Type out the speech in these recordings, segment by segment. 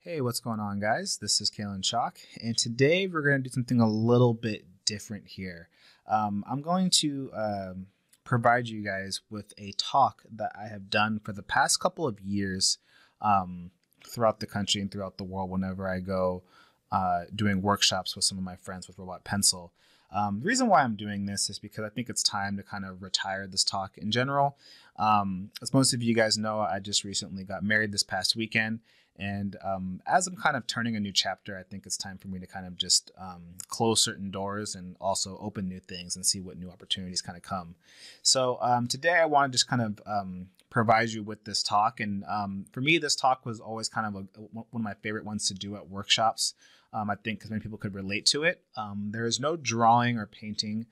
Hey, what's going on, guys? This is Kalen Chock, and today we're going to do something a little bit different here. Um, I'm going to um, provide you guys with a talk that I have done for the past couple of years um, throughout the country and throughout the world whenever I go uh, doing workshops with some of my friends with Robot Pencil. Um, the reason why I'm doing this is because I think it's time to kind of retire this talk in general. Um, as most of you guys know, I just recently got married this past weekend. And um, as I'm kind of turning a new chapter, I think it's time for me to kind of just um, close certain doors and also open new things and see what new opportunities kind of come. So um, today I want to just kind of um, provide you with this talk. And um, for me, this talk was always kind of a, one of my favorite ones to do at workshops. Um, I think because many people could relate to it. there is no drawing or painting.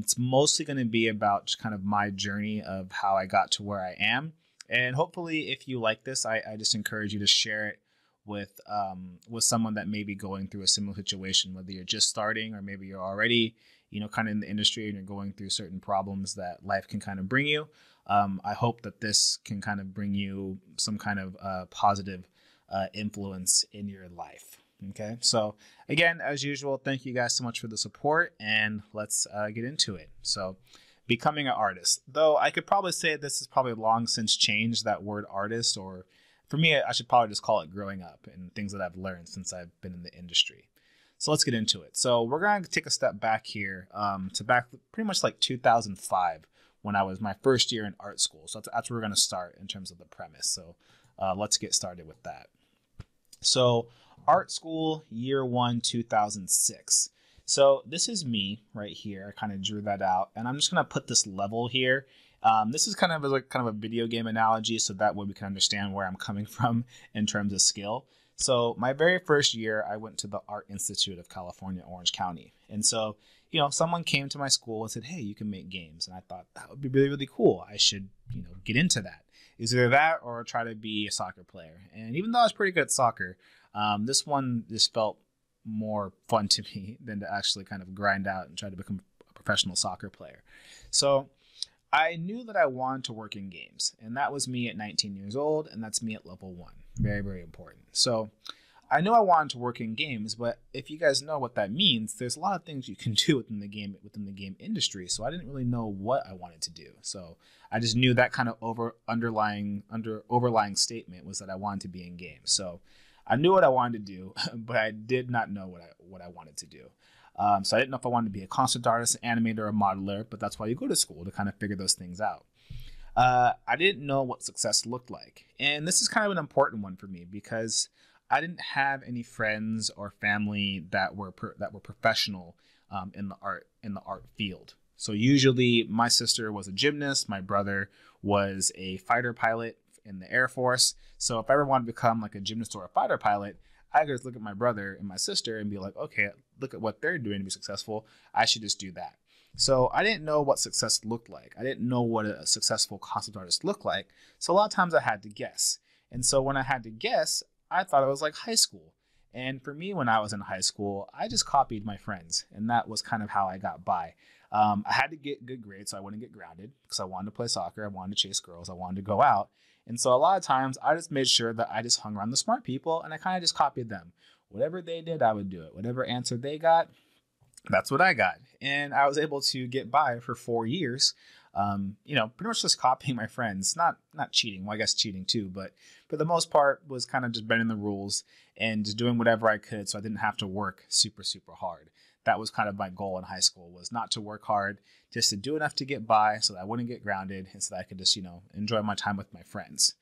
it's mostly going to be about just kind of my journey of how I got to where I am and hopefully, if you like this, I, I just encourage you to share it with um, with someone that may be going through a similar situation, whether you're just starting or maybe you're already, you know, kind of in the industry and you're going through certain problems that life can kind of bring you. Um, I hope that this can kind of bring you some kind of uh, positive uh, influence in your life. Okay, so again, as usual, thank you guys so much for the support, and let's uh, get into it. So becoming an artist. Though I could probably say this is probably long since changed that word artist, or for me, I should probably just call it growing up and things that I've learned since I've been in the industry. So let's get into it. So we're going to take a step back here um, to back pretty much like 2005 when I was my first year in art school. So that's, that's where we're going to start in terms of the premise. So uh, let's get started with that. So art school year one, 2006. So this is me right here. I kind of drew that out, and I'm just gonna put this level here. Um, this is kind of a, like kind of a video game analogy, so that way we can understand where I'm coming from in terms of skill. So my very first year, I went to the Art Institute of California, Orange County, and so you know someone came to my school and said, "Hey, you can make games," and I thought that would be really really cool. I should you know get into that. Is either that or try to be a soccer player. And even though I was pretty good at soccer, um, this one just felt more fun to me than to actually kind of grind out and try to become a professional soccer player. So I knew that I wanted to work in games, and that was me at 19 years old, and that's me at level one. Very, very important. So I knew I wanted to work in games, but if you guys know what that means, there's a lot of things you can do within the game within the game industry. So I didn't really know what I wanted to do. So I just knew that kind of over underlying under overlying statement was that I wanted to be in games. So I knew what I wanted to do, but I did not know what I what I wanted to do. Um, so I didn't know if I wanted to be a concept artist, animator, or modeler. But that's why you go to school to kind of figure those things out. Uh, I didn't know what success looked like, and this is kind of an important one for me because I didn't have any friends or family that were per, that were professional um, in the art in the art field. So usually, my sister was a gymnast, my brother was a fighter pilot, in the Air Force. So if I ever want to become like a gymnast or a fighter pilot, I could just look at my brother and my sister and be like, okay, look at what they're doing to be successful. I should just do that. So I didn't know what success looked like. I didn't know what a successful concept artist looked like. So a lot of times I had to guess. And so when I had to guess, I thought it was like high school. And for me, when I was in high school, I just copied my friends, and that was kind of how I got by. Um, I had to get good grades so I wouldn't get grounded because I wanted to play soccer, I wanted to chase girls, I wanted to go out. And so a lot of times I just made sure that I just hung around the smart people and I kind of just copied them. Whatever they did, I would do it. Whatever answer they got, that's what I got. And I was able to get by for four years. Um, you know, pretty much just copying my friends, not not cheating. Well, I guess cheating too, but for the most part was kind of just bending the rules and just doing whatever I could so I didn't have to work super super hard that was kind of my goal in high school was not to work hard just to do enough to get by so that i wouldn't get grounded and so that i could just you know enjoy my time with my friends.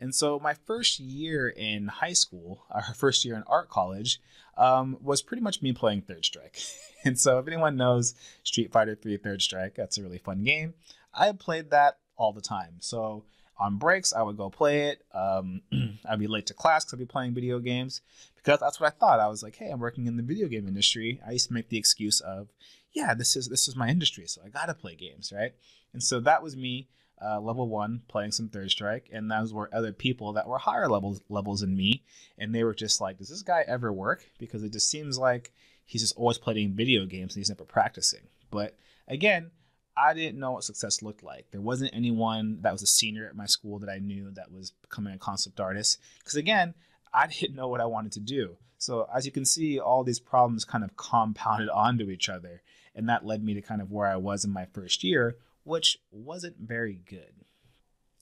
And so my first year in high school our first year in art college um, was pretty much me playing third strike. And so if anyone knows street fighter 3 third strike that's a really fun game. I played that all the time. So on breaks, I would go play it. Um, I'd be late to class because I'd be playing video games because that's what I thought. I was like, hey, I'm working in the video game industry. I used to make the excuse of, yeah, this is this is my industry, so I gotta play games, right? And so that was me, uh, level one, playing some Third Strike, and those were other people that were higher levels levels than me, and they were just like, does this guy ever work? Because it just seems like he's just always playing video games and he's never practicing. But again, I didn't know what success looked like. There wasn't anyone that was a senior at my school that I knew that was becoming a concept artist. Because again, I didn't know what I wanted to do. So as you can see, all these problems kind of compounded onto each other. And that led me to kind of where I was in my first year, which wasn't very good.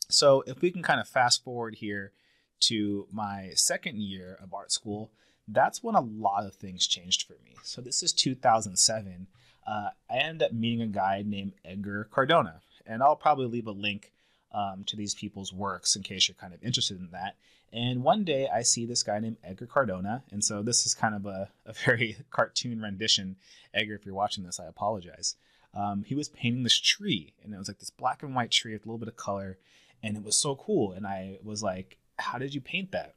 So if we can kind of fast forward here to my second year of art school, that's when a lot of things changed for me. So this is 2007. Uh, I ended up meeting a guy named Edgar Cardona, and I'll probably leave a link um, to these people's works in case you're kind of interested in that. And one day I see this guy named Edgar Cardona, and so this is kind of a, a very cartoon rendition. Edgar, if you're watching this, I apologize. Um, he was painting this tree, and it was like this black and white tree with a little bit of color, and it was so cool. And I was like, "How did you paint that?"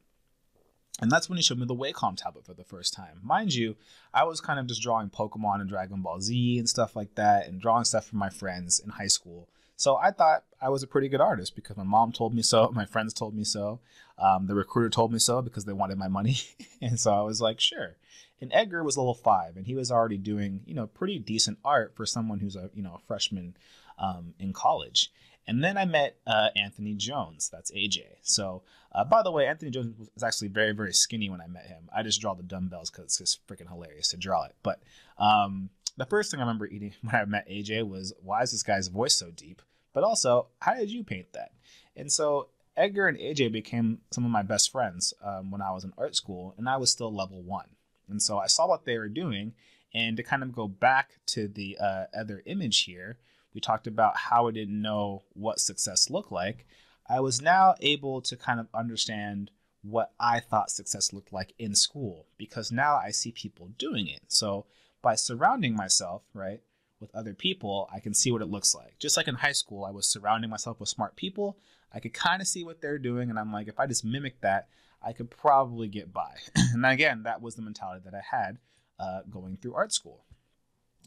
And that's when he showed me the Wacom tablet for the first time. Mind you, I was kind of just drawing Pokemon and Dragon Ball Z and stuff like that, and drawing stuff for my friends in high school. So I thought I was a pretty good artist because my mom told me so, my friends told me so, um, the recruiter told me so because they wanted my money, and so I was like, sure. And Edgar was level five, and he was already doing, you know, pretty decent art for someone who's a, you know, a freshman um, in college. And then I met uh, Anthony Jones. That's AJ. So, uh, by the way, Anthony Jones was actually very, very skinny when I met him. I just draw the dumbbells because it's just freaking hilarious to draw it. But um, the first thing I remember eating when I met AJ was, why is this guy's voice so deep? But also, how did you paint that? And so Edgar and AJ became some of my best friends um, when I was in art school, and I was still level one. And so I saw what they were doing, and to kind of go back to the uh, other image here, we talked about how I didn't know what success looked like. I was now able to kind of understand what I thought success looked like in school because now I see people doing it. So by surrounding myself, right, with other people, I can see what it looks like. Just like in high school, I was surrounding myself with smart people. I could kind of see what they're doing, and I'm like, if I just mimic that, I could probably get by. and again, that was the mentality that I had uh, going through art school.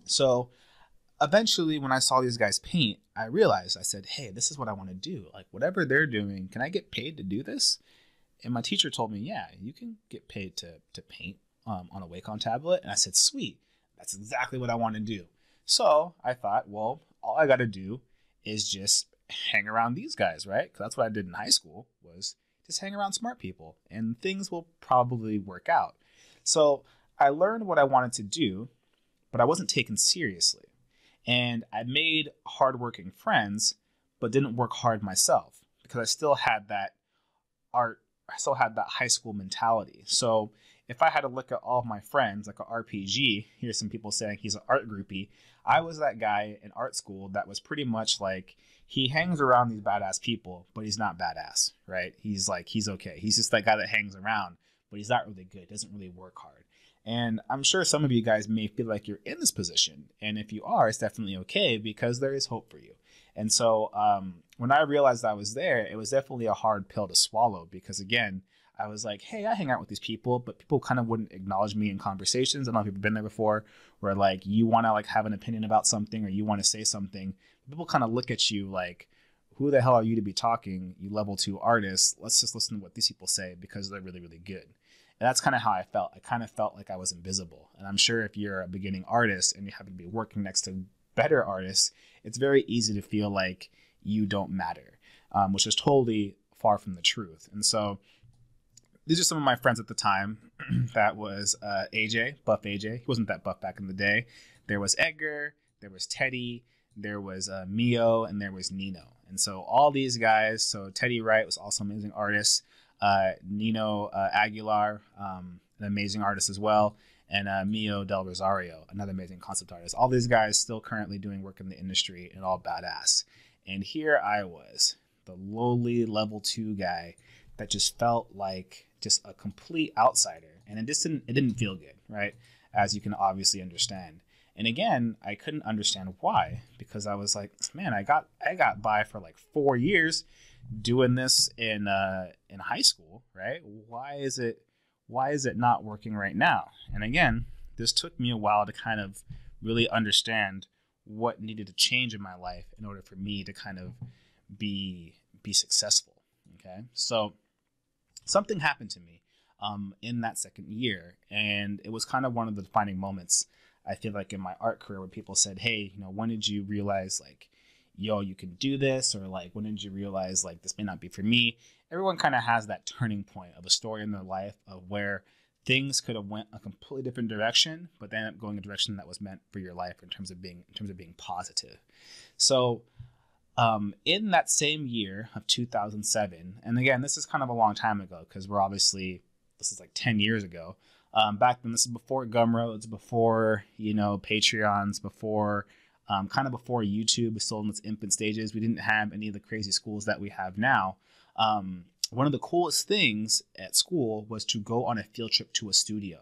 So eventually, when I saw these guys paint, I realized I said, hey, this is what I want to do. Like, whatever they're doing, can I get paid to do this? And my teacher told me, yeah, you can get paid to, to paint um, on a Wacom tablet. And I said, sweet, that's exactly what I want to do. So I thought, well, all I got to do is just hang around these guys, right? Because that's what I did in high school was just hang around smart people, and things will probably work out. So I learned what I wanted to do, but I wasn't taken seriously, and I made hardworking friends, but didn't work hard myself because I still had that art. I still had that high school mentality. So if I had to look at all of my friends, like an RPG, here's some people saying he's an art groupie. I was that guy in art school that was pretty much like he hangs around these badass people, but he's not badass, right? He's like he's okay. He's just that guy that hangs around, but he's not really good. Doesn't really work hard. And I'm sure some of you guys may feel like you're in this position, and if you are, it's definitely okay because there is hope for you. And so um, when I realized I was there, it was definitely a hard pill to swallow because again, I was like, hey, I hang out with these people, but people kind of wouldn't acknowledge me in conversations. I don't know if you've been there before, where like you want to like have an opinion about something or you want to say something. People kind of look at you like, who the hell are you to be talking? You level two artists. Let's just listen to what these people say because they're really, really good. And that's kind of how I felt. I kind of felt like I was invisible. And I'm sure if you're a beginning artist and you happen to be working next to better artists, it's very easy to feel like you don't matter, um, which is totally far from the truth. And so these are some of my friends at the time. that was uh, AJ, Buff AJ. He wasn't that buff back in the day. There was Edgar. There was Teddy. There was uh, Mio, and there was Nino. And so all these guys. So Teddy Wright was also an amazing artist. Uh, Nino uh, Aguilar, um, an amazing artist as well, and uh, Mio Del Rosario, another amazing concept artist. All these guys still currently doing work in the industry and all badass. And here I was, the lowly level two guy that just felt like just a complete outsider, and it just didn't it didn't feel good, right? As you can obviously understand. And again, I couldn't understand why because I was like, man, I got I got by for like four years doing this in uh, in high school, right? Why is it why is it not working right now? And again, this took me a while to kind of really understand what needed to change in my life in order for me to kind of be be successful. Okay, so something happened to me um, in that second year, and it was kind of one of the defining moments. I feel like in my art career, where people said, "Hey, you know, when did you realize like yo, you can do this, or like, when did you realize like this may not be for me? Everyone kind of has that turning point of a story in their life of where things could have went a completely different direction, but they ended up going a direction that was meant for your life in terms of being in terms of being positive. So um, in that same year of 2007, and again, this is kind of a long time ago because we're obviously this is like 10 years ago. Um, back then, this is before Gumroads, before you know Patreons, before um, kind of before YouTube was still in its infant stages. We didn't have any of the crazy schools that we have now. Um, one of the coolest things at school was to go on a field trip to a studio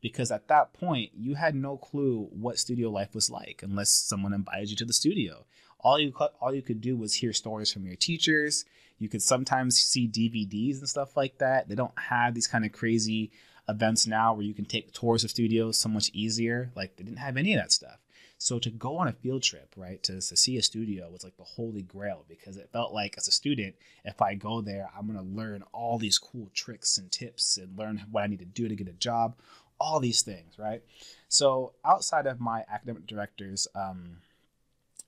because at that point you had no clue what studio life was like unless someone invited you to the studio all you all you could do was hear stories from your teachers. You could sometimes see dvds and stuff like that. They don't have these kind of crazy events now where you can take tours of studios so much easier. Like they didn't have any of that stuff. So to go on a field trip, right, to, to see a studio was like the holy grail because it felt like as a student, if I go there, I'm going to learn all these cool tricks and tips and learn what I need to do to get a job, all these things, right? So outside of my academic director's um,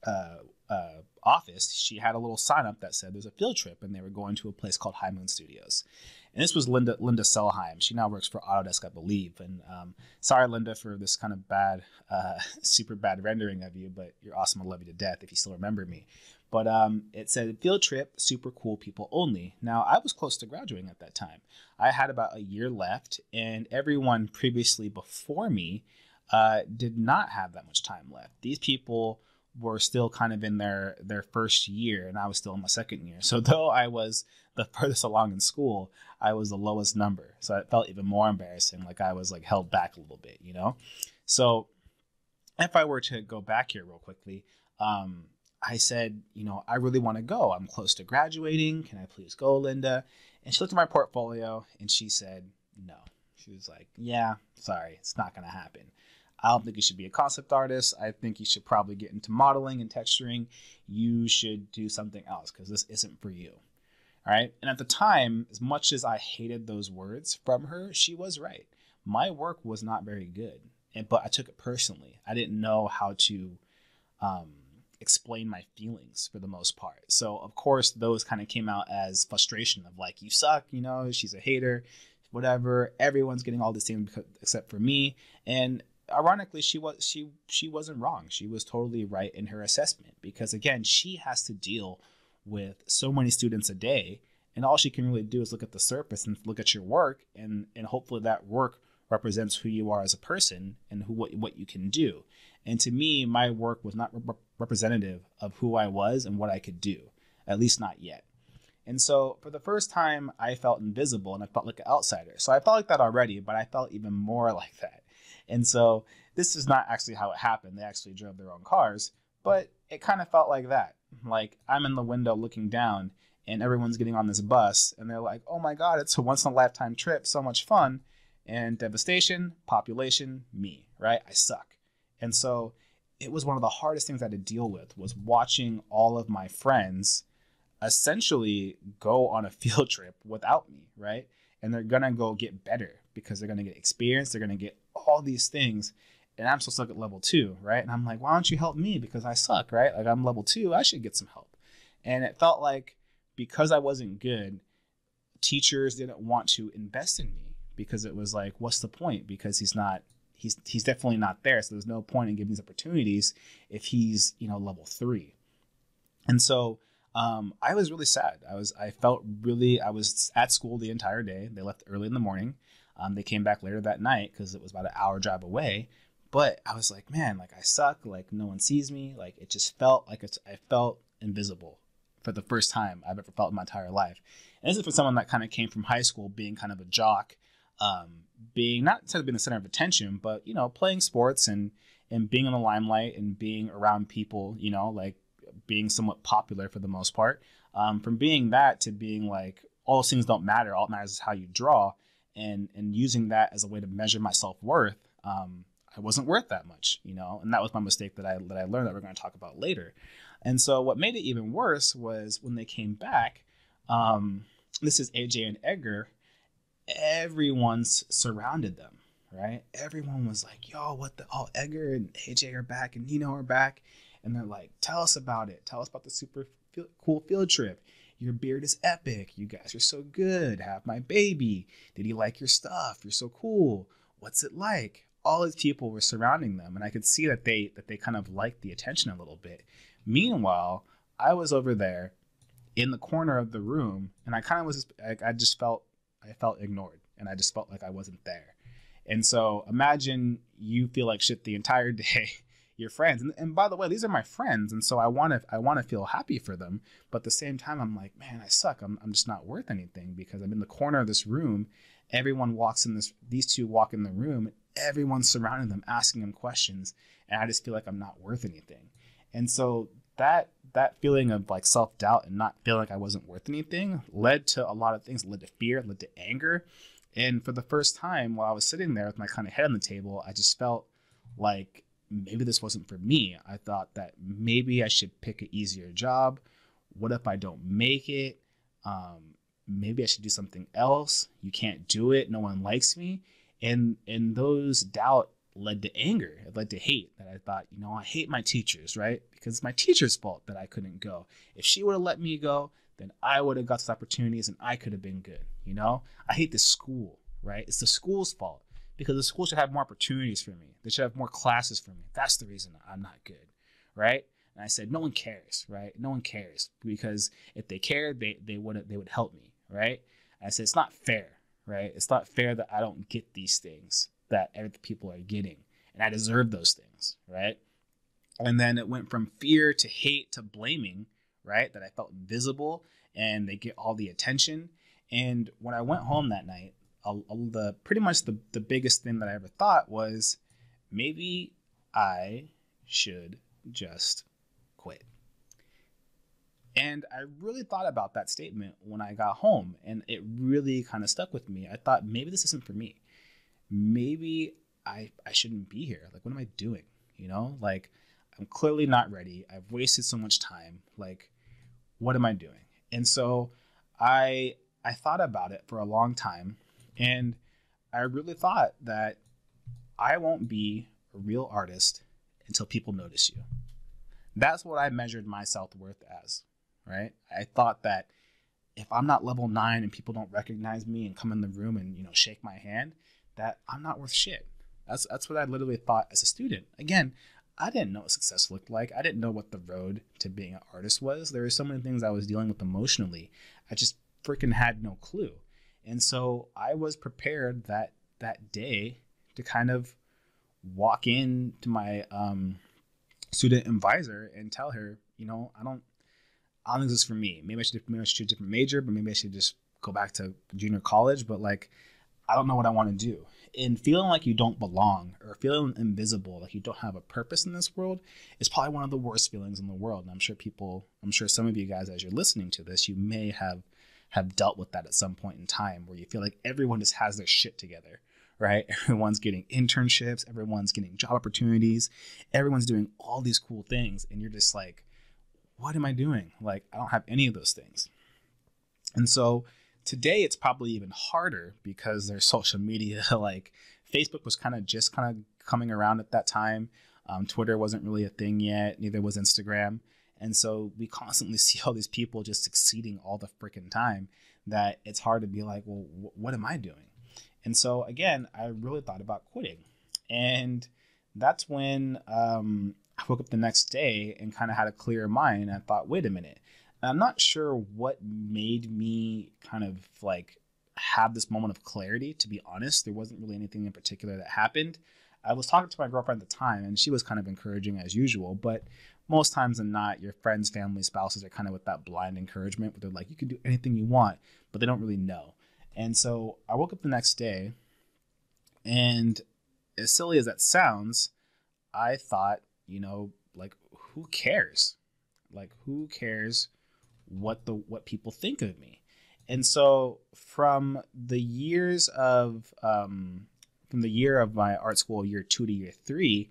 uh, uh, office, she had a little sign up that said there's a field trip and they were going to a place called High Moon Studios. And this was Linda Linda Selheim. She now works for Autodesk, I believe. And um, sorry, Linda, for this kind of bad, uh, super bad rendering of you, but you're awesome. I love you to death if you still remember me. But um, it said field trip, super cool people only. Now, I was close to graduating at that time. I had about a year left, and everyone previously before me uh, did not have that much time left. These people were still kind of in their their first year and I was still in my second year. So though I was the furthest along in school, I was the lowest number. So it felt even more embarrassing, like I was like held back a little bit, you know? So if I were to go back here real quickly, um, I said, you know, I really want to go. I'm close to graduating. Can I please go, Linda? And she looked at my portfolio and she said, no. She was like, yeah, sorry, it's not going to happen. I don't think you should be a concept artist. I think you should probably get into modeling and texturing. You should do something else because this isn't for you. All right. And at the time, as much as I hated those words from her, she was right. My work was not very good, and but I took it personally. I didn't know how to um, explain my feelings for the most part. So of course, those kind of came out as frustration of like, you suck. You know, she's a hater. Whatever. Everyone's getting all the same except for me. And ironically she was she she wasn't wrong. She was totally right in her assessment because again she has to deal with so many students a day and all she can really do is look at the surface and look at your work and and hopefully that work represents who you are as a person and who what, what you can do. And to me my work was not rep- representative of who i was and what i could do at least not yet. And so for the first time i felt invisible and i felt like an outsider. So i felt like that already but i felt even more like that and so this is not actually how it happened. They actually drove their own cars, but it kind of felt like that. Like I'm in the window looking down and everyone's getting on this bus and they're like, "Oh my god, it's a once in a lifetime trip, so much fun." And devastation, population, me, right? I suck. And so it was one of the hardest things I had to deal with was watching all of my friends essentially go on a field trip without me, right? And they're gonna go get better because they're gonna get experience, they're gonna get all these things and I'm still stuck at level two, right? And I'm like, why don't you help me? Because I suck, right? Like I'm level two, I should get some help. And it felt like because I wasn't good, teachers didn't want to invest in me because it was like, what's the point? Because he's not he's he's definitely not there. So there's no point in giving these opportunities if he's, you know, level three. And so um, I was really sad. I was I felt really I was at school the entire day. They left early in the morning. Um, they came back later that night because it was about an hour drive away. But I was like, man, like I suck. Like no one sees me. Like it just felt like I felt invisible for the first time I've ever felt in my entire life. And this is for someone that kind of came from high school being kind of a jock, um, being not necessarily being the center of attention, but you know, playing sports and and being in the limelight and being around people, you know, like being somewhat popular for the most part. Um, from being that to being like all those things don't matter. All that matters is how you draw and and using that as a way to measure my self worth, um, I wasn't worth that much, you know, and that was my mistake that I that I learned that we're going to talk about later. And so what made it even worse was when they came back. Um, this is AJ and Edgar. Everyone's surrounded them, right? Everyone was like, "Yo, what the? Oh, Edgar and AJ are back, and Nino are back." and they're like, "Tell us about it. Tell us about the super cool field trip. Your beard is epic. You guys are so good. Have my baby. Did he like your stuff? You're so cool. What's it like?" All these people were surrounding them, and I could see that they that they kind of liked the attention a little bit. Meanwhile, I was over there in the corner of the room, and I kind of was I, I just felt I felt ignored, and I just felt like I wasn't there. And so imagine you feel like shit the entire day. Your friends, and, and by the way, these are my friends, and so I want to I want to feel happy for them. But at the same time, I'm like, man, I suck. I'm I'm just not worth anything because I'm in the corner of this room. Everyone walks in this. These two walk in the room. Everyone's surrounding them, asking them questions, and I just feel like I'm not worth anything. And so that that feeling of like self doubt and not feeling like I wasn't worth anything led to a lot of things. Led to fear, led to anger, and for the first time, while I was sitting there with my kind of head on the table, I just felt like maybe this wasn't for me. I thought that maybe I should pick an easier job. What if I don't make it? Um, maybe I should do something else. You can't do it. No one likes me. And and those doubt led to anger. It led to hate. That I thought, you know, I hate my teachers, right? Because it's my teacher's fault that I couldn't go. If she would have let me go, then I would have got those opportunities and I could have been good. You know, I hate the school, right? It's the school's fault because the school should have more opportunities for me. They should have more classes for me. That's the reason I'm not good, right? And I said, no one cares, right? No one cares because if they cared, they they would they would help me, right? And I said it's not fair, right? It's not fair that I don't get these things that other people are getting, and I deserve those things, right? And then it went from fear to hate to blaming, right? That I felt invisible and they get all the attention. And when I went home that night, the pretty much the, the biggest thing that I ever thought was maybe I should just quit. And I really thought about that statement when I got home, and it really kind of stuck with me. I thought maybe this isn't for me. Maybe I I shouldn't be here. Like, what am I doing? You know, like I'm clearly not ready. I've wasted so much time. Like, what am I doing? And so I I thought about it for a long time and I really thought that I won't be a real artist until people notice you. That's what I measured my self-worth as, right? I thought that if I'm not level 9 and people don't recognize me and come in the room and, you know, shake my hand, that I'm not worth shit. That's that's what I literally thought as a student. Again, I didn't know what success looked like. I didn't know what the road to being an artist was. There were so many things I was dealing with emotionally. I just freaking had no clue. And so I was prepared that that day to kind of walk in to my um, student advisor and tell her, you know, I don't, I don't think this is for me. Maybe I should, maybe I should choose a different major, but maybe I should just go back to junior college. But like, I don't know what I want to do and feeling like you don't belong or feeling invisible, like you don't have a purpose in this world, is probably one of the worst feelings in the world. And I'm sure people, I'm sure some of you guys, as you're listening to this, you may have have dealt with that at some point in time where you feel like everyone just has their shit together, right? Everyone's getting internships, everyone's getting job opportunities, everyone's doing all these cool things, and you're just like, what am I doing? Like, I don't have any of those things. And so Today, it's probably even harder because there's social media. Like Facebook was kind of just kind of coming around at that time. Um, Twitter wasn't really a thing yet, neither was Instagram. And so we constantly see all these people just succeeding all the freaking time that it's hard to be like, well, wh- what am I doing? And so again, I really thought about quitting. And that's when um, I woke up the next day and kind of had a clear mind. I thought, wait a minute, I'm not sure what made me kind of like have this moment of clarity, to be honest. There wasn't really anything in particular that happened. I was talking to my girlfriend at the time, and she was kind of encouraging as usual, but most times than not, your friends, family, spouses are kind of with that blind encouragement where they're like, you can do anything you want, but they don't really know. And so I woke up the next day, and as silly as that sounds, I thought, you know, like, who cares? Like, who cares what the what people think of me. And so from the years of um, from the year of my art school year two to year three,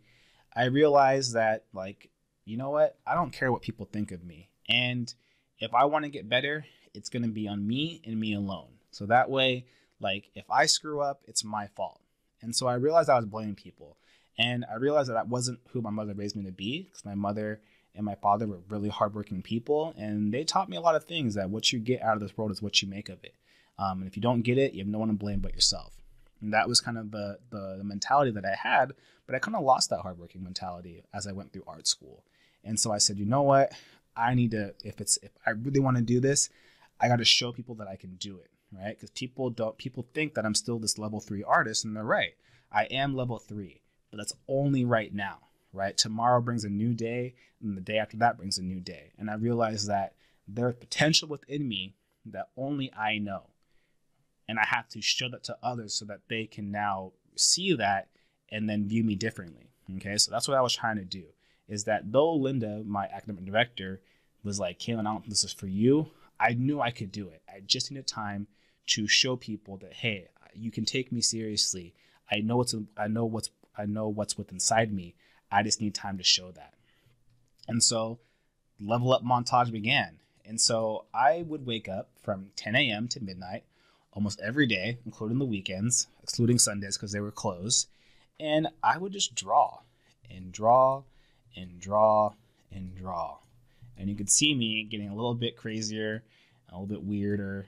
I realized that like you know what I don't care what people think of me, and if I want to get better, it's going to be on me and me alone. So that way, like if I screw up, it's my fault. And so I realized I was blaming people, and I realized that that wasn't who my mother raised me to be, because my mother and my father were really hardworking people, and they taught me a lot of things that what you get out of this world is what you make of it. Um, and if you don't get it, you have no one to blame but yourself. And that was kind of the, the, the mentality that I had, but I kind of lost that hardworking mentality as I went through art school. And so I said, you know what? I need to, if it's, if I really want to do this, I got to show people that I can do it, right? Because people don't, people think that I'm still this level three artist, and they're right. I am level three, but that's only right now, right? Tomorrow brings a new day, and the day after that brings a new day. And I realized that there's potential within me that only I know. And I have to show that to others so that they can now see that and then view me differently. Okay, so that's what I was trying to do. Is that though Linda, my academic director, was like, Kalen, I don't this is for you. I knew I could do it. I just needed time to show people that hey, you can take me seriously. I know what's I know what's I know what's within inside me. I just need time to show that. And so level up montage began. And so I would wake up from 10 a.m. to midnight almost every day, including the weekends, excluding Sundays because they were closed. And I would just draw and draw and draw and draw. And you could see me getting a little bit crazier, a little bit weirder,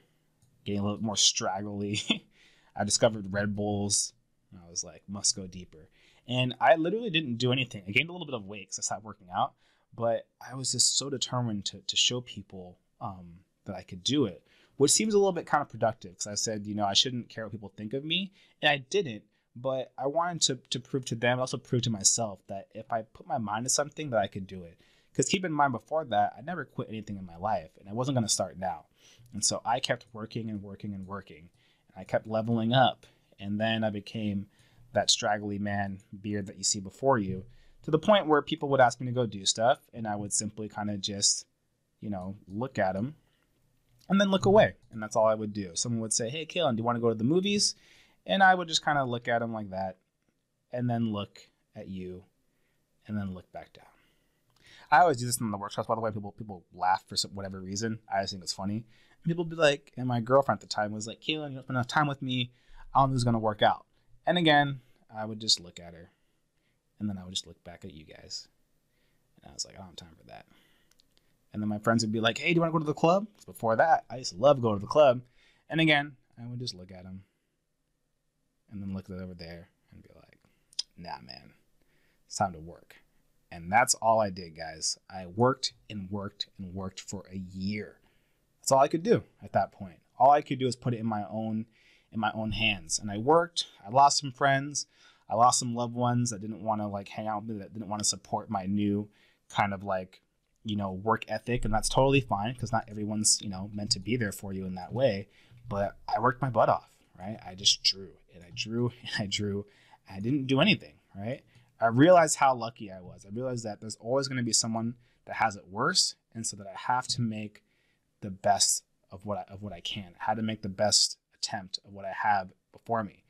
getting a little more straggly. I discovered Red Bulls. I was like, must go deeper. And I literally didn't do anything. I gained a little bit of weight because I stopped working out, but I was just so determined to, to show people um, that I could do it, which seems a little bit counterproductive because I said, you know, I shouldn't care what people think of me. And I didn't, but I wanted to, to prove to them, also prove to myself that if I put my mind to something, that I could do it. Because keep in mind, before that, I never quit anything in my life, and I wasn't going to start now. And so I kept working and working and working. And I kept leveling up. And then I became that straggly man beard that you see before you to the point where people would ask me to go do stuff. And I would simply kind of just, you know, look at them and then look away. And that's all I would do. Someone would say, Hey, Kalen, do you want to go to the movies? And I would just kind of look at him like that and then look at you and then look back down. I always do this in the workshops. By the way, people people laugh for some, whatever reason. I just think it's funny. People be like, and my girlfriend at the time was like, "Kalen, you don't spend enough time with me. I don't know who's gonna work out." And again, I would just look at her, and then I would just look back at you guys, and I was like, "I don't have time for that." And then my friends would be like, "Hey, do you want to go to the club?" Before that, I used to love going to the club, and again, I would just look at them, and then look at it over there and be like, "Nah, man, it's time to work." And that's all I did, guys. I worked and worked and worked for a year. That's all I could do at that point. All I could do is put it in my own in my own hands. And I worked. I lost some friends. I lost some loved ones that didn't want to like hang out with me, that didn't want to support my new kind of like, you know, work ethic. And that's totally fine because not everyone's, you know, meant to be there for you in that way. But I worked my butt off, right? I just drew and I drew and I drew. And I didn't do anything, right? I realized how lucky I was. I realized that there's always going to be someone that has it worse, and so that I have to make the best of what I, of what I can. I had to make the best attempt of what I have before me,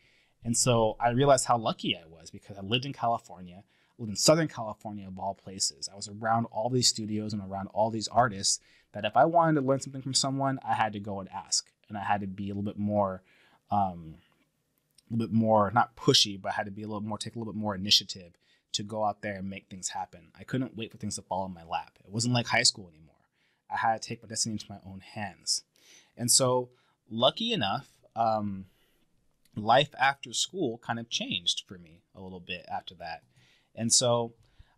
and so I realized how lucky I was because I lived in California, lived in Southern California of all places. I was around all these studios and around all these artists. That if I wanted to learn something from someone, I had to go and ask, and I had to be a little bit more. Um, a little bit more not pushy, but I had to be a little more take a little bit more initiative to go out there and make things happen. I couldn't wait for things to fall in my lap. It wasn't like high school anymore. I had to take my destiny into my own hands. And so, lucky enough, um, life after school kind of changed for me a little bit after that. And so,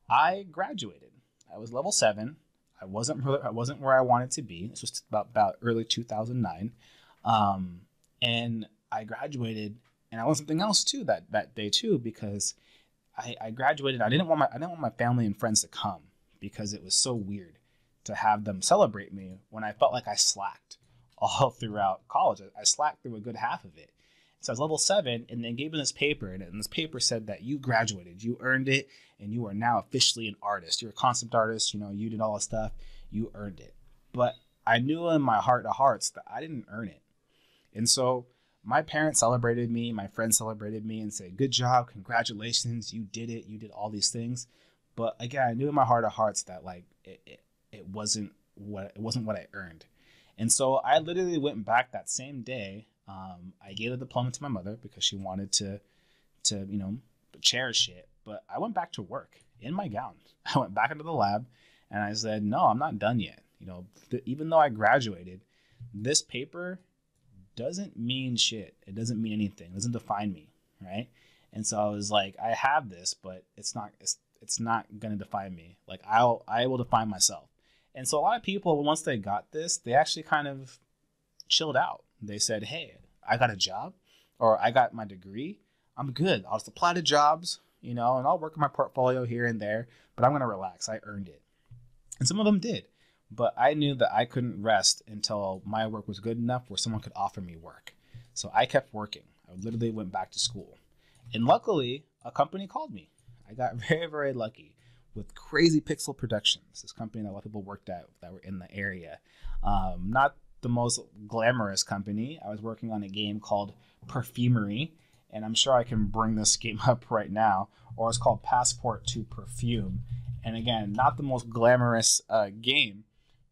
I graduated. I was level seven. I wasn't I wasn't where I wanted to be. This was about about early 2009, um, and I graduated and I learned something else too that that day too because I, I graduated. I didn't want my I didn't want my family and friends to come because it was so weird to have them celebrate me when I felt like I slacked all throughout college. I slacked through a good half of it. So I was level seven, and they gave me this paper, and this paper said that you graduated, you earned it, and you are now officially an artist. You're a concept artist. You know, you did all this stuff, you earned it. But I knew in my heart of hearts that I didn't earn it, and so my parents celebrated me, my friends celebrated me and said, Good job, congratulations, you did it, you did all these things. But again, I knew in my heart of hearts that like it, it, it wasn't what it wasn't what I earned. And so I literally went back that same day. Um, I gave the diploma to my mother because she wanted to to, you know, cherish it. But I went back to work in my gown. I went back into the lab And I said, no, I'm not done yet. You know, th- even though I graduated, this paper doesn't mean shit. It doesn't mean anything. It doesn't define me, right? And so I was like, I have this, but it's not it's, it's not gonna define me. Like I'll I will define myself. And so a lot of people, once they got this, they actually kind of chilled out. They said, Hey, I got a job or I got my degree. I'm good. I'll just apply to jobs, you know, and I'll work on my portfolio here and there, but I'm gonna relax. I earned it. And some of them did. But I knew that I couldn't rest until my work was good enough where someone could offer me work. So I kept working. I literally went back to school. And luckily, a company called me. I got very, very lucky with Crazy Pixel Productions, this company that a lot of people worked at that were in the area. Um, not the most glamorous company. I was working on a game called Perfumery, and I'm sure I can bring this game up right now, or it's called Passport to Perfume. And again, not the most glamorous uh, game,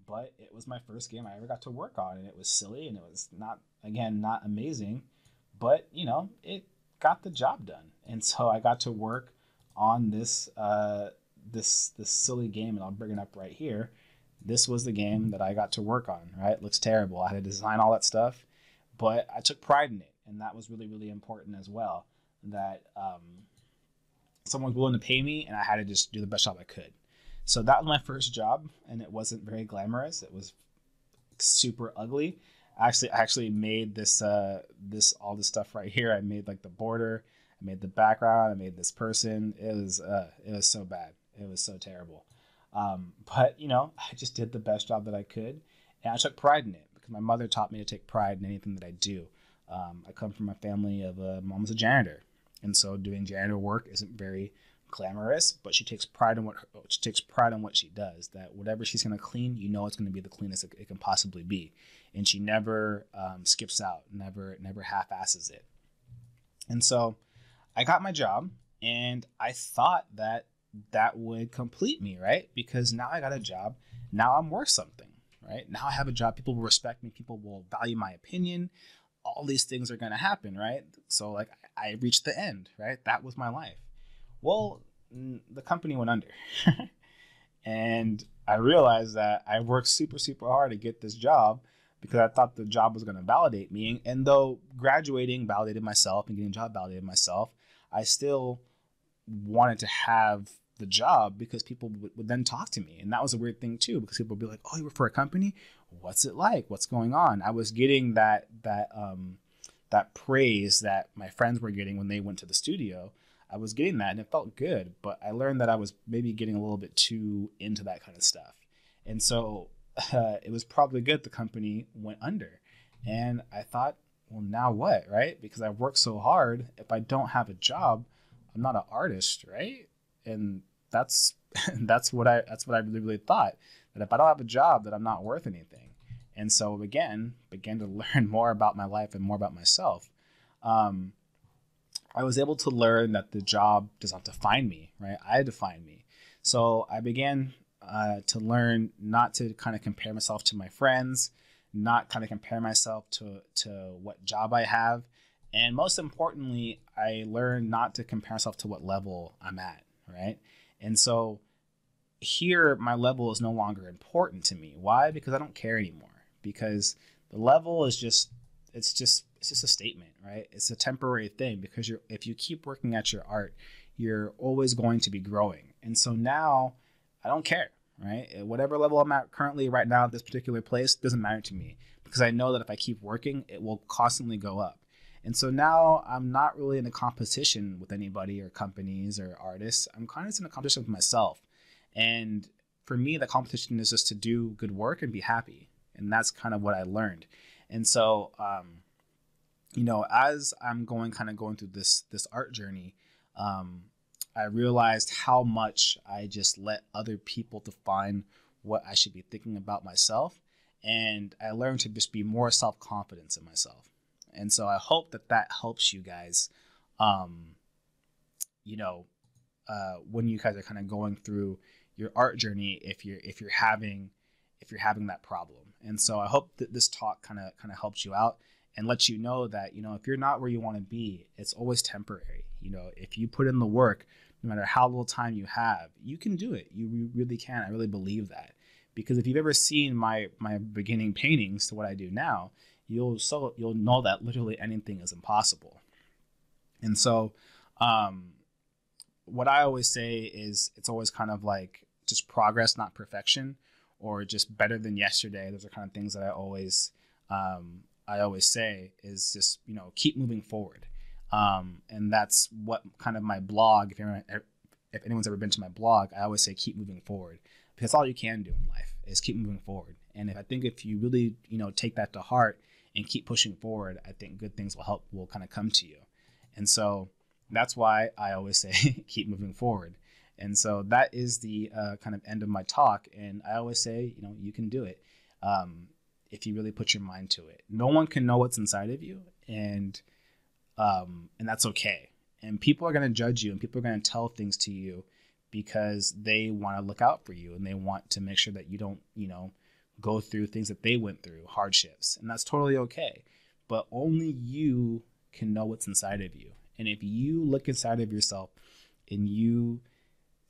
but it was my first game I ever got to work on, and it was silly and it was not, again, not amazing, but you know, it got the job done, and so I got to work on this uh, this this silly game, and I'll bring it up right here. This was the game that I got to work on. Right, it looks terrible. I had to design all that stuff, but I took pride in it, and that was really really important as well. That um, someone was willing to pay me, and I had to just do the best job I could. So that was my first job, and it wasn't very glamorous. It was super ugly. Actually, I actually made this uh, this all this stuff right here. I made like the border. I made the background. I made this person. It was uh, it was so bad. It was so terrible. Um, but you know, I just did the best job that I could, and I took pride in it because my mother taught me to take pride in anything that I do. Um, I come from a family of a mom a janitor, and so doing janitor work isn't very glamorous, but she takes pride in what her, she takes pride in what she does. That whatever she's going to clean, you know, it's going to be the cleanest it, it, can possibly be, and she never um, skips out, never never half asses it. And so, I got my job, and I thought that that would complete me, right? Because now I got a job, now I'm worth something, right? Now I have a job, people will respect me, people will value my opinion. All these things are going to happen, right? So like I reached the end, right? That was my life well, the company went under. and I realized that I worked super, super hard to get this job because I thought the job was going to validate me. And though graduating validated myself and getting a job validated myself, I still wanted to have the job because people would, would, then talk to me. And that was a weird thing too, because people would be like, Oh, you work for a company? What's it like? What's going on? I was getting that, that, um, that praise that my friends were getting when they went to the studio I was getting that and it felt good, but I learned that I was maybe getting a little bit too into that kind of stuff. And so uh, it was probably good the company went under. And I thought, well, now what, right? Because I worked so hard. If I don't have a job, I'm not an artist, right? And that's that's what I that's what I really really thought that if I don't have a job, that I'm not worth anything. And so again, began to learn more about my life and more about myself. Um, I was able to learn that the job does not define me, right? I define me. So I began uh, to learn not to kind of compare myself to my friends, not kind of compare myself to, to what job I have. And most importantly, I learned not to compare myself to what level I'm at, right? And so here, my level is no longer important to me. Why? Because I don't care anymore. Because the level is just, it's just it's just a statement, right? It's a temporary thing because you're if you keep working at your art, you're always going to be growing. And so now I don't care, right? At whatever level I'm at currently right now at this particular place doesn't matter to me because I know that if I keep working, it will constantly go up. And so now I'm not really in a competition with anybody or companies or artists. I'm kind of in a competition with myself. And for me, the competition is just to do good work and be happy. And that's kind of what I learned. And so, um, you know, as I'm going kind of going through this this art journey, um, I realized how much I just let other people define what I should be thinking about myself, and I learned to just be more self confidence in myself. And so I hope that that helps you guys. Um, you know, uh, when you guys are kind of going through your art journey, if you're if you're having if you're having that problem. And so I hope that this talk kind of kind of helps you out and let you know that you know if you're not where you want to be it's always temporary you know if you put in the work no matter how little time you have, you can do it. You really can. I really believe that. Because if you've ever seen my my beginning paintings to what I do now, you'll so you'll know that literally anything is impossible. And so, um, what I always say is it's always kind of like just progress, not perfection, or just better than yesterday. Those are kind of things that I always um, I always say is just you know keep moving forward, um, and that's what kind of my blog. If anyone, if anyone's ever been to my blog, I always say keep moving forward because all you can do in life is keep moving forward. And if I think if you really you know take that to heart and keep pushing forward, I think good things will help will kind of come to you. And so that's why I always say keep moving forward. And so that is the uh, kind of end of my talk. And I always say, you know, you can do it um, if you really put your mind to it. No one can know what's inside of you, and um, and that's okay. And people are going to judge you, and people are going to tell things to you because they want to look out for you, and they want to make sure that you don't, you know, go through things that they went through, hardships, and that's totally okay. But only you can know what's inside of you. And if you look inside of yourself and you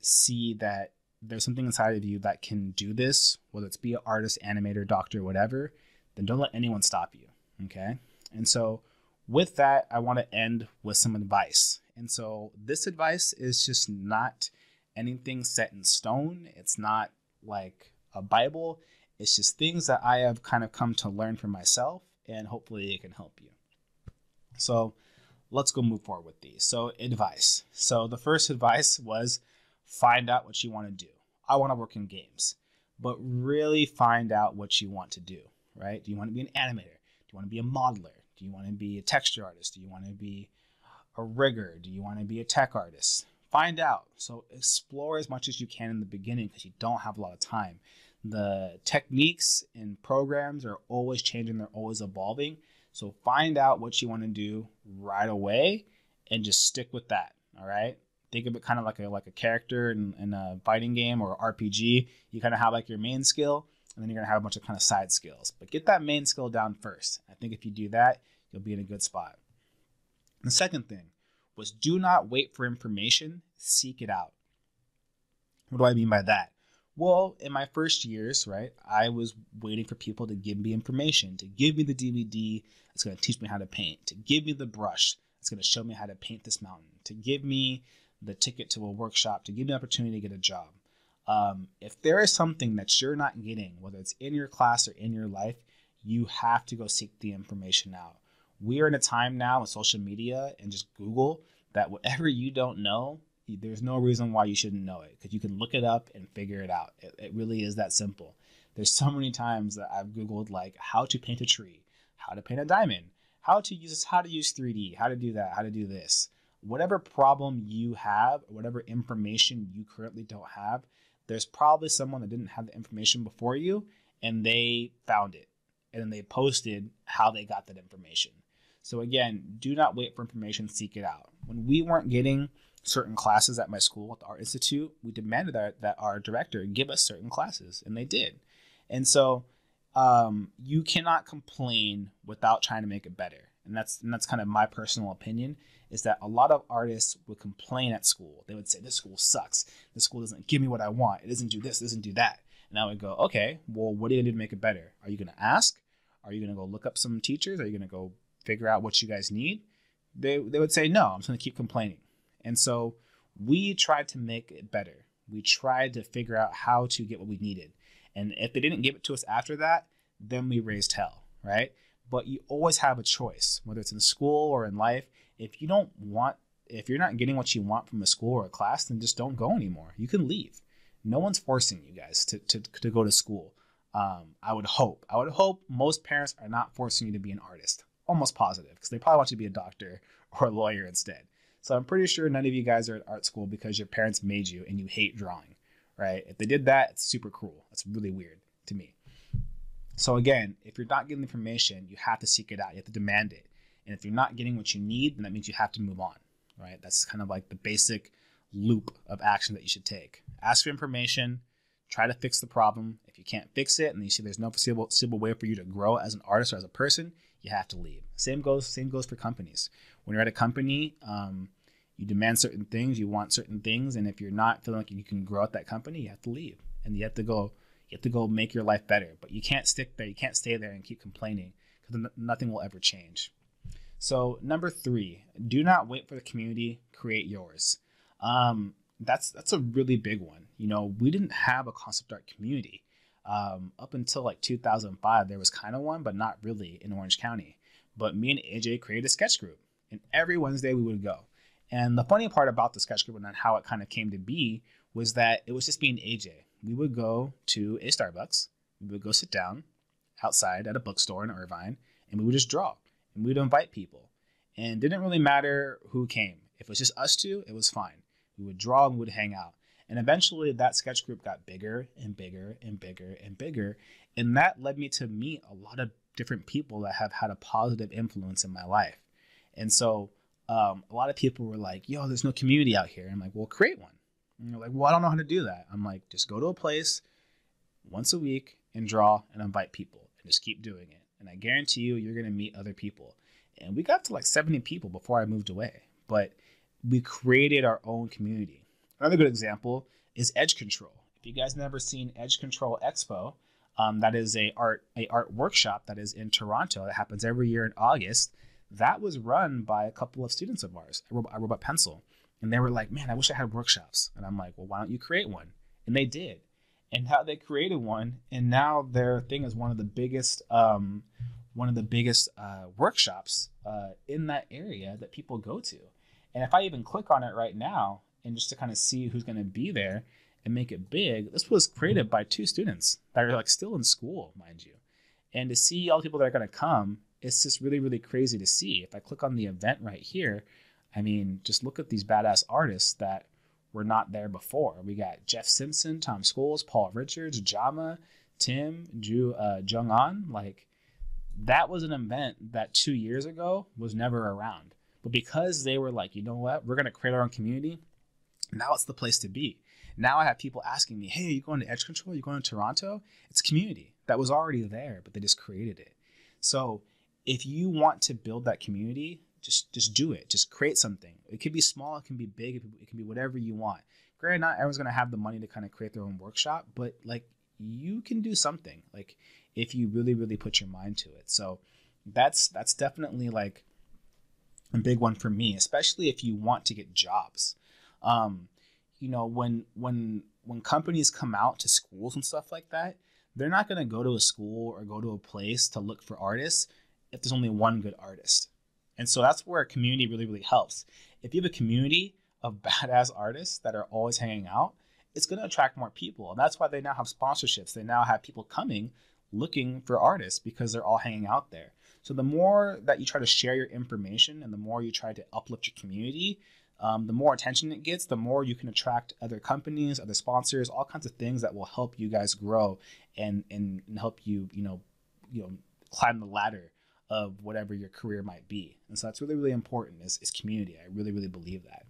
see that there's something inside of you that can do this, whether it's be an artist, animator, doctor, whatever, then don't let anyone stop you. Okay. And so, with that, I want to end with some advice. And so, this advice is just not anything set in stone, it's not like a Bible. It's just things that I have kind of come to learn for myself, and hopefully, it can help you. So, let's go move forward with these. So, advice. So, the first advice was find out what you want to do. I want to work in games, but really find out what you want to do, right? Do you want to be an animator? Do you want to be a modeler? Do you want to be a texture artist? Do you want to be a rigger? Do you want to be a tech artist? Find out. So explore as much as you can in the beginning because you don't have a lot of time. The techniques and programs are always changing, they're always evolving. So find out what you want to do right away and just stick with that. All right think of it kind of like a like a character in, in a fighting game or RPG. You kind of have like your main skill, and then you're gonna have a bunch of kind of side skills. But get that main skill down first. I think if you do that, you'll be in a good spot. The second thing was do not wait for information, seek it out. What do I mean by that? Well, in my first years, right, I was waiting for people to give me information, to give me the DVD that's going to teach me how to paint, to give me the brush that's going to show me how to paint this mountain, to give me the ticket to a workshop to give you an opportunity to get a job. Um, if there is something that you're not getting, whether it's in your class or in your life, you have to go seek the information out. We are in a time now with social media and just Google that whatever you don't know, there's no reason why you shouldn't know it because you can look it up and figure it out. It, it really is that simple. There's so many times that I've Googled like how to paint a tree, how to paint a diamond, how to use how to use 3D, how to do that, how to do this whatever problem you have, whatever information you currently don't have, there's probably someone that didn't have the information before you and they found it and then they posted how they got that information. So again, do not wait for information, seek it out. When we weren't getting certain classes at my school at the Art Institute, we demanded that, that our director give us certain classes, and they did. And so um, you cannot complain without trying to make it better. And that's and that's kind of my personal opinion is that a lot of artists would complain at school. They would say, This school sucks. This school doesn't give me what I want. It doesn't do this, it doesn't do that. And I would go, Okay, well, what are you to do to make it better? Are you going to ask? Are you going to go look up some teachers? Are you going to go figure out what you guys need? They, they would say, No, I'm just going to keep complaining. And so we tried to make it better. We tried to figure out how to get what we needed. And if they didn't give it to us after that, then we raised hell, right? But you always have a choice, whether it's in school or in life if you don't want if you're not getting what you want from a school or a class, then just don't go anymore. You can leave. No one's forcing you guys to, to, to go to school. Um, I would hope. I would hope most parents are not forcing you to be an artist. Almost positive, because they probably want you to be a doctor or a lawyer instead. So I'm pretty sure none of you guys are at art school because your parents made you and you hate drawing, right? If they did that, it's super cruel. That's really weird to me. So again, if you're not getting information, you have to seek it out. You have to demand it. And if you're not getting what you need, then that means you have to move on, right? That's kind of like the basic loop of action that you should take. Ask for information, try to fix the problem. If you can't fix it and you see there's no foreseeable way for you to grow as an artist or as a person, you have to leave. Same goes same goes for companies. When you're at a company, um, You demand certain things, you want certain things, and if you're not feeling like you can grow at that company, you have to leave, and you have to go. You have to go make your life better, but you can't stick there. You can't stay there and keep complaining because nothing will ever change. So number three, do not wait for the community. Create yours. Um, that's that's a really big one. You know, we didn't have a concept art community um, up until like 2005. There was kind of one, but not really in Orange County. But me and AJ created a sketch group, and every Wednesday we would go. And the funny part about the sketch group and how it kind of came to be was that it was just me and AJ. We would go to a Starbucks, we would go sit down outside at a bookstore in Irvine, and we would just draw and we would invite people. And it didn't really matter who came. If it was just us two, it was fine. We would draw and we would hang out. And eventually that sketch group got bigger and bigger and bigger and bigger. And that led me to meet a lot of different people that have had a positive influence in my life. And so um, a lot of people were like, yo, there's no community out here. I'm like, well, create one. And they're like, well, I don't know how to do that. I'm like, just go to a place once a week and draw and invite people and just keep doing it. And I guarantee you, you're going to meet other people. And we got to like 70 people before I moved away. But we created our own community. Another good example is Edge Control. If you guys never seen Edge Control Expo, um, that is a art a art workshop that is in Toronto that happens every year in August. That was run by a couple of students of ours Robot, Robot Pencil, and they were like, "Man, I wish I had workshops." And I'm like, "Well, why don't you create one?" And they did, and how they created one, and now their thing is one of the biggest um, one of the biggest uh, workshops uh, in that area that people go to. And if I even click on it right now, and just to kind of see who's going to be there and make it big, this was created by two students that are like still in school, mind you. And to see all the people that are going to come, it's just really, really crazy to see. If I click on the event right here, I mean, just look at these badass artists that were not there before. We got Jeff Simpson, Tom Scholes, Paul Richards, Jama, Tim, Ju, uh, Jung An. Like, that was an event that two years ago was never around. But because they were like, you know what, we're going to create our own community, now it's the place to be. Now I have people asking me, hey, you going to Edge Control? You going to Toronto? It's community that was already there, but they just created it. So if you want to build that community, just just do it. Just create something. It could be small, it can be big, it can be whatever you want. Granted, not everyone's gonna have the money to kind of create their own workshop, but like you can do something. Like if you really, really put your mind to it. So that's that's definitely like a big one for me, especially if you want to get jobs. Um, you know, when when when companies come out to schools and stuff like that, they're not going to go to a school or go to a place to look for artists if there's only one good artist. And so that's where a community really, really helps. If you have a community of badass artists that are always hanging out, it's going to attract more people. And that's why they now have sponsorships. They now have people coming looking for artists because they're all hanging out there. So the more that you try to share your information and the more you try to uplift your community, um, the more attention it gets, the more you can attract other companies, other sponsors, all kinds of things that will help you guys grow and and, and help you, you know, you know, climb the ladder of whatever your career might be. And so that's really, really important is, is community. I really, really believe that.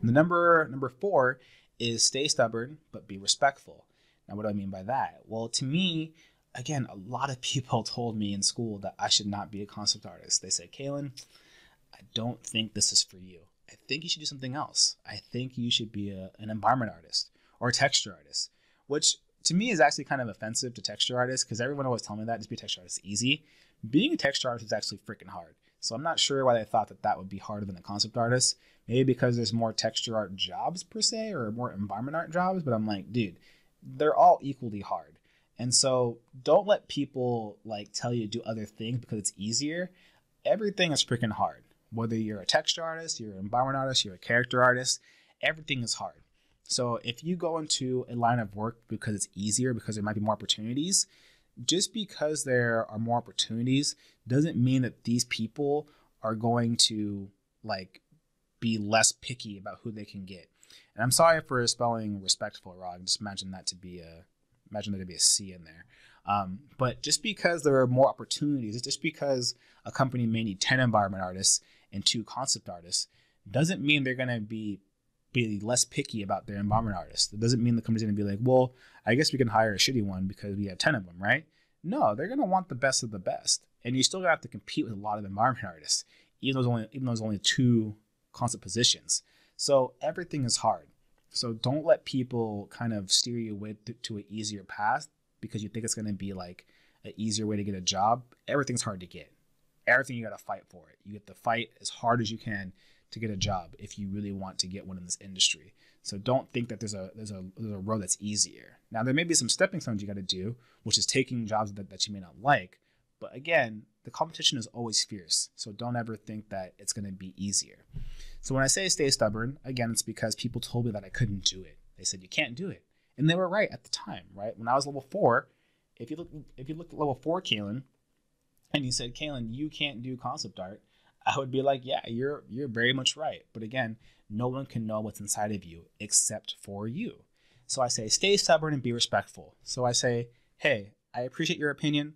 And the number number four is stay stubborn but be respectful. Now, what do I mean by that? Well, to me, again, a lot of people told me in school that I should not be a concept artist. They said, Kalen, I don't think this is for you. I think you should do something else. I think you should be a, an environment artist or a texture artist, which to me is actually kind of offensive to texture artists because everyone always tell me that just be a texture artist is easy. Being a texture artist is actually freaking hard. So I'm not sure why they thought that that would be harder than a concept artist. Maybe because there's more texture art jobs per se or more environment art jobs, but I'm like, dude, they're all equally hard. And so don't let people like tell you to do other things because it's easier. Everything is freaking hard. Whether you're a texture artist, you're an environment artist, you're a character artist, everything is hard. So if you go into a line of work because it's easier, because there might be more opportunities, just because there are more opportunities doesn't mean that these people are going to like be less picky about who they can get. And I'm sorry for spelling respectful wrong. Just imagine that to be a imagine there to be a C in there. Um, but just because there are more opportunities, just because a company may need 10 environment artists and two concept artists, doesn't mean they're going to be be less picky about their environment artists. It doesn't mean the company's going to be like, well, I guess we can hire a shitty one because we have 10 of them, right? No, they're going to want the best of the best. And you still have to compete with a lot of environment artists, even though there's only, even though there's only two constant positions. So everything is hard. So don't let people kind of steer you away to an easier path because you think it's going to be like an easier way to get a job. Everything's hard to get. Everything you got to fight for it. You have to fight as hard as you can to get a job if you really want to get one in this industry. So don't think that there's a there's a there's a road that's easier. Now there may be some stepping stones you got to do, which is taking jobs that, that you may not like. But again, the competition is always fierce. So don't ever think that it's going to be easier. So when I say stay stubborn, again, it's because people told me that I couldn't do it. They said you can't do it, and they were right at the time. Right when I was level four, if you look if you look at level four, Kalen, and you said, Kalen, you can't do concept art, I would be like, yeah, you're you're very much right. But again, no one can know what's inside of you except for you. So I say, stay stubborn and be respectful. So I say, hey, I appreciate your opinion,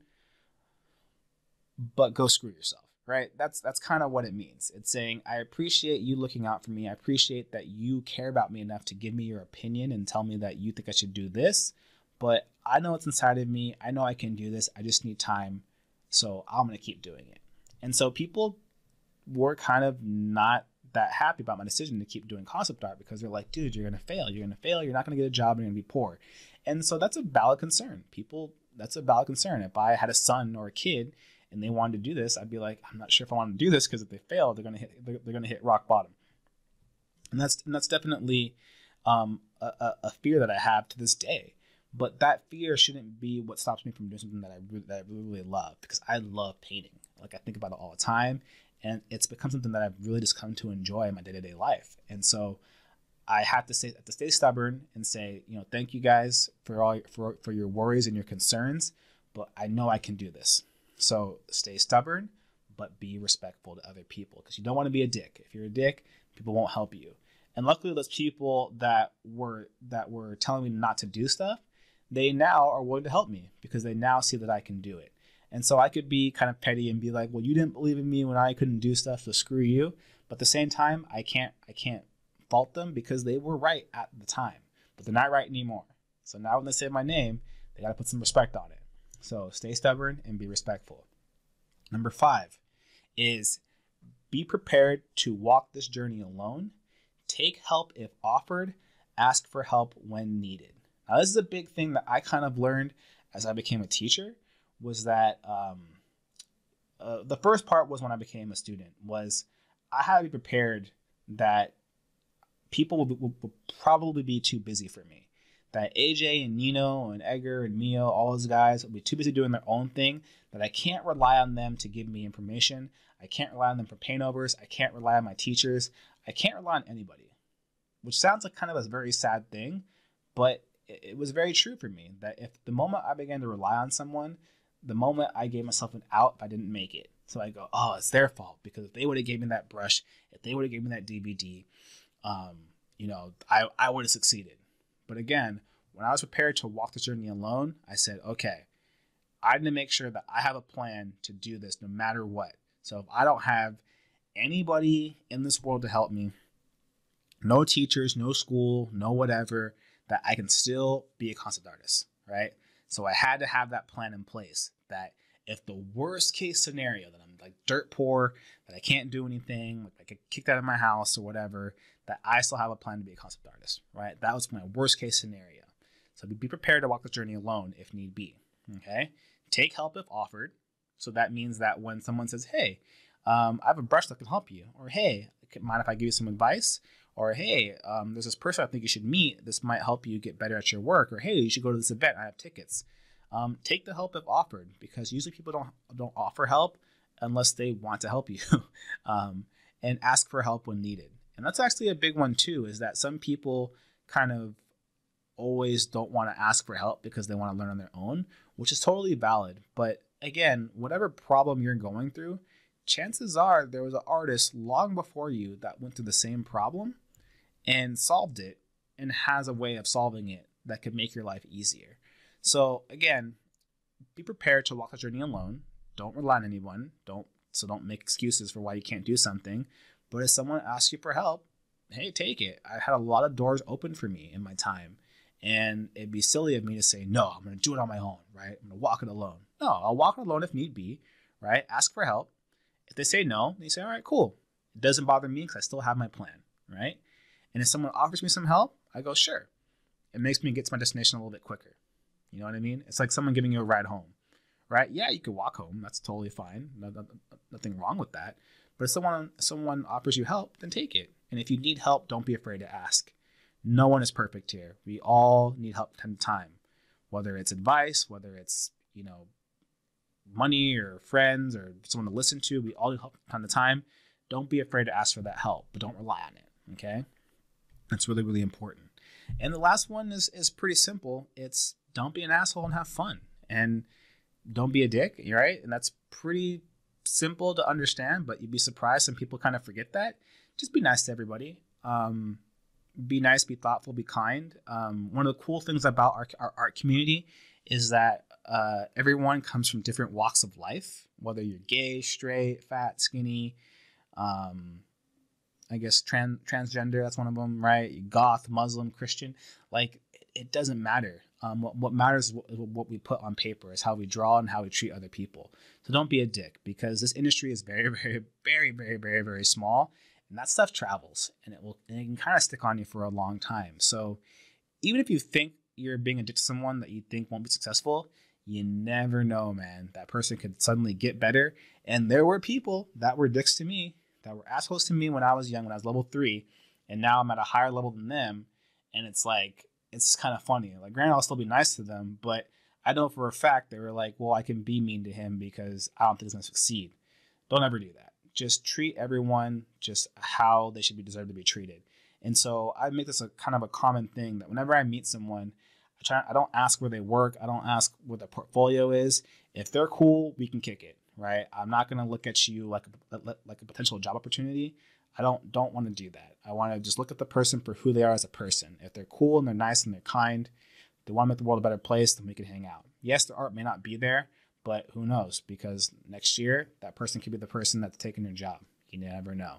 but go screw yourself right? That's that's kind of what it means. It's saying i appreciate you looking out for me. I appreciate that you care about me enough to give me your opinion and tell me that you think i should do this but i know what's inside of me. I know i can do this. I just need time. So i'm going to keep doing it. And so people were kind of not that happy about my decision to keep doing concept art because they're like dude you're going to fail. You're going to fail. You're not going to get a job. You're going to be poor. And so that's a valid concern. People that's a valid concern. If i had a son or a kid and they wanted to do this, I'd be like, I'm not sure if I want to do this because if they fail, they're gonna hit they're, they're gonna hit rock bottom, and that's and that's definitely um, a, a, fear that I have to this day. But that fear shouldn't be what stops me from doing something that I that I really, really love because I love painting. Like I think about it all the time, and it's become something that I've really just come to enjoy in my day to day life. And so I have to say, have to stay stubborn and say, you know, thank you guys for all for for your worries and your concerns, but I know I can do this. So stay stubborn, but be respectful to other people because you don't want to be a dick. If you're a dick, people won't help you. And luckily, those people that were that were telling me not to do stuff, they now are willing to help me because they now see that I can do it. And so I could be kind of petty and be like, "Well, you didn't believe in me when I couldn't do stuff, so screw you." But at the same time, I can't I can't fault them because they were right at the time, but they're not right anymore. So now when they say my name, they got to put some respect on it. So stay stubborn and be respectful. Number five is be prepared to walk this journey alone. Take help if offered. Ask for help when needed. Now, this is a big thing that I kind of learned as I became a teacher. Was that um, uh, the first part was when I became a student was I had to be prepared that people would, would, would probably be too busy for me that AJ and Nino and Edgar and Mio, all those guys, will be too busy doing their own thing that I can't rely on them to give me information. I can't rely on them for paintovers. I can't rely on my teachers. I can't rely on anybody, which sounds like kind of a very sad thing, but it, was very true for me that if the moment I began to rely on someone, the moment I gave myself an out I didn't make it. So I go, oh, it's their fault because if they would have gave me that brush, if they would have given me that DVD, um, you know, I, I would have succeeded but again, when I was prepared to walk the journey alone, I said, okay, I need to make sure that I have a plan to do this no matter what. So if I don't have anybody in this world to help me, no teachers, no school, no whatever, that I can still be a concept artist, right? So I had to have that plan in place that if the worst case scenario that I'm like dirt poor, that I can't do anything, like I get kicked out of my house or whatever, that I still have a plan to be a concept artist, right? That was my worst case scenario. So be prepared to walk the journey alone if need be. Okay. Take help if offered. So that means that when someone says, "Hey, um, I have a brush that can help you," or "Hey, mind if I give you some advice?" Or "Hey, um, there's this person I think you should meet. This might help you get better at your work," or "Hey, you should go to this event. I have tickets." Um, take the help if offered, because usually people don't don't offer help unless they want to help you, um, and ask for help when needed. And that's actually a big one too, is that some people kind of always don't want to ask for help because they want to learn on their own, which is totally valid. But again, whatever problem you're going through, chances are there was an artist long before you that went through the same problem and solved it and has a way of solving it that could make your life easier. So again, be prepared to walk the journey alone. Don't rely on anyone. Don't so don't make excuses for why you can't do something. But if someone asks you for help, hey, take it. I had a lot of doors open for me in my time. And it'd be silly of me to say, no, I'm going to do it on my own, right? I'm going to walk it alone. No, I'll walk it alone if need be, right? Ask for help. If they say no, they say, all right, cool. It doesn't bother me because I still have my plan, right? And if someone offers me some help, I go, sure. It makes me get to my destination a little bit quicker. You know what I mean? It's like someone giving you a ride home, right? Yeah, you could walk home. That's totally fine. No, no, nothing wrong with that. But if someone someone offers you help, then take it. And if you need help, don't be afraid to ask. No one is perfect here. We all need help from time, whether it's advice, whether it's you know money or friends or someone to listen to. We all need help from time to time. Don't be afraid to ask for that help, but don't rely on it. Okay, that's really really important. And the last one is is pretty simple. It's don't be an asshole and have fun, and don't be a dick. Right, and that's pretty simple to understand. But you'd be surprised some people kind of forget that. Just be nice to everybody. Um, be nice, be thoughtful, be kind. Um, one of the cool things about our, our art community is that uh, everyone comes from different walks of life, whether you're gay, straight, fat, skinny, um, I guess trans transgender. That's one of them, right? Goth, Muslim, Christian. Like it doesn't matter. Um, what, what matters is what, what, we put on paper, is how we draw and how we treat other people. So don't be a dick because this industry is very, very, very, very, very, very small, and that stuff travels, and it will, and it can kind of stick on you for a long time. So even if you think you're being a dick to someone that you think won't be successful, you never know, man. That person could suddenly get better. And there were people that were dicks to me that were assholes to me when I was young, when I was level three, and now I'm at a higher level than them. And it's like, it's kind of funny. Like, granted, I'll still be nice to them, but I know for a fact they were like, well, I can be mean to him because I don't think he's going to succeed. Don't ever do that. Just treat everyone just how they should be deserved to be treated. And so I make this a kind of a common thing that whenever I meet someone, I try I don't ask where they work, I don't ask what their portfolio is. If they're cool, we can kick it right? I'm not going to look at you like a, like a potential job opportunity. I don't don't want to do that. I want to just look at the person for who they are as a person. If they're cool and they're nice and they're kind, they want to make the world a better place, then we can hang out. Yes, the art may not be there, but who knows? Because next year that person could be the person that's taking your job. You never know.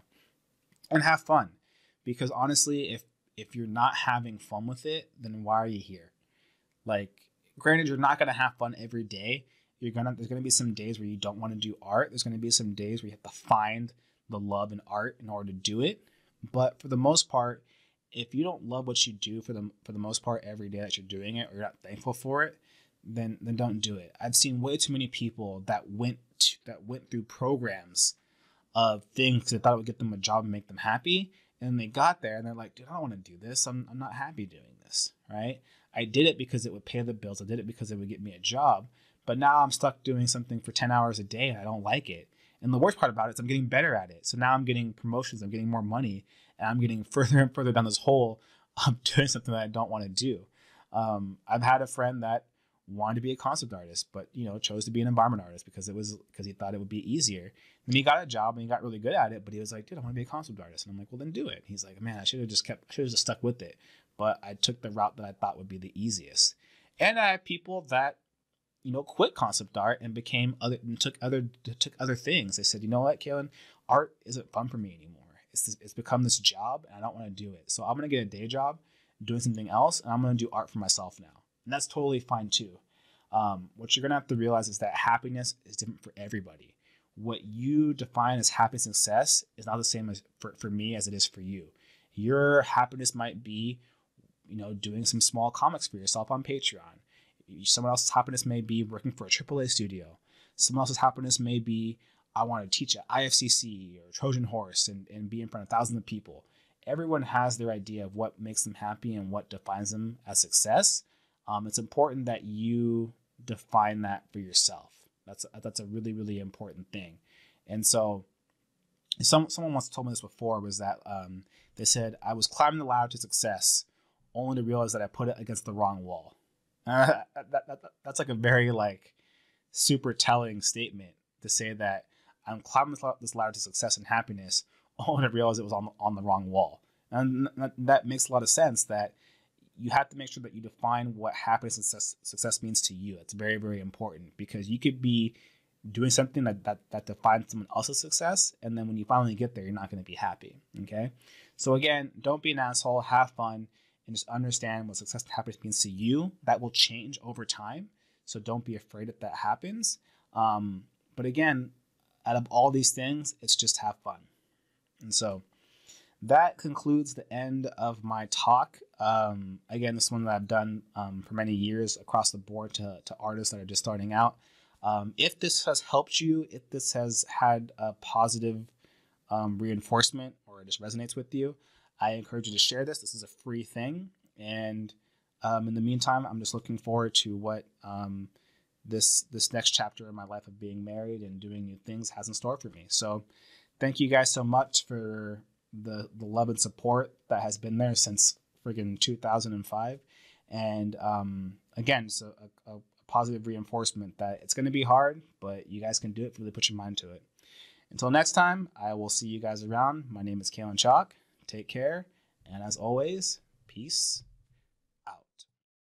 And have fun. Because honestly, if if you're not having fun with it, then why are you here? Like, granted, you're not gonna have fun every day, you're gonna there's gonna be some days where you don't want to do art. There's gonna be some days where you have to find the love in art in order to do it. But for the most part, if you don't love what you do for the for the most part every day that you're doing it, or you're not thankful for it, then then don't do it. I've seen way too many people that went to, that went through programs of things that thought it would get them a job and make them happy, and they got there and they're like, dude, I don't want to do this. I'm I'm not happy doing this, right? I did it because it would pay the bills. I did it because it would get me a job. But now I'm stuck doing something for 10 hours a day and I don't like it. And the worst part about it is I'm getting better at it. So now I'm getting promotions, I'm getting more money, and I'm getting further and further down this hole of doing something that I don't want to do. Um, I've had a friend that wanted to be a concept artist, but you know, chose to be an environment artist because it was because he thought it would be easier. And he got a job and he got really good at it, but he was like, dude, I want to be a concept artist. And I'm like, well then do it. He's like, man, I should have just kept I should have just stuck with it. But I took the route that I thought would be the easiest. And I have people that you know, quit concept art and became other and took other took other things. They said, you know what, Kalen, art isn't fun for me anymore. It's this, it's become this job, and I don't want to do it. So I'm gonna get a day job, doing something else, and I'm gonna do art for myself now, and that's totally fine too. Um, what you're gonna have to realize is that happiness is different for everybody. What you define as and success is not the same as for, for me as it is for you. Your happiness might be, you know, doing some small comics for yourself on Patreon Someone else's happiness may be working for a AAA studio. Someone else's happiness may be I want to teach at IFCC or Trojan Horse and, and be in front of thousands of people. Everyone has their idea of what makes them happy and what defines them as success. Um, it's important that you define that for yourself. That's a, that's a really really important thing. And so, some someone once told me this before was that um, they said I was climbing the ladder to success, only to realize that I put it against the wrong wall. Uh, that, that, that's like a very like super telling statement to say that I'm climbing this ladder to success and happiness, only to realize it was on on the wrong wall. And that makes a lot of sense. That you have to make sure that you define what happiness and success, success means to you. It's very very important because you could be doing something that, that that defines someone else's success, and then when you finally get there, you're not going to be happy. Okay, so again, don't be an asshole. Have fun and just understand what success and happiness means to you. That will change over time. So don't be afraid if that happens. Um, but again, out of all these things, it's just have fun. And so that concludes the end of my talk. Um, again, this one that I've done um, for many years across the board to, to artists that are just starting out. Um, if this has helped you, if this has had a positive um, reinforcement or it just resonates with you, I encourage you to share this. This is a free thing. And um, in the meantime, I'm just looking forward to what um, this this next chapter in my life of being married and doing new things has in store for me. So, thank you guys so much for the the love and support that has been there since friggin' 2005. And um, again, so a, a positive reinforcement that it's going to be hard, but you guys can do it if you really put your mind to it. Until next time, I will see you guys around. My name is Kalen Chock. Take care. And as always, peace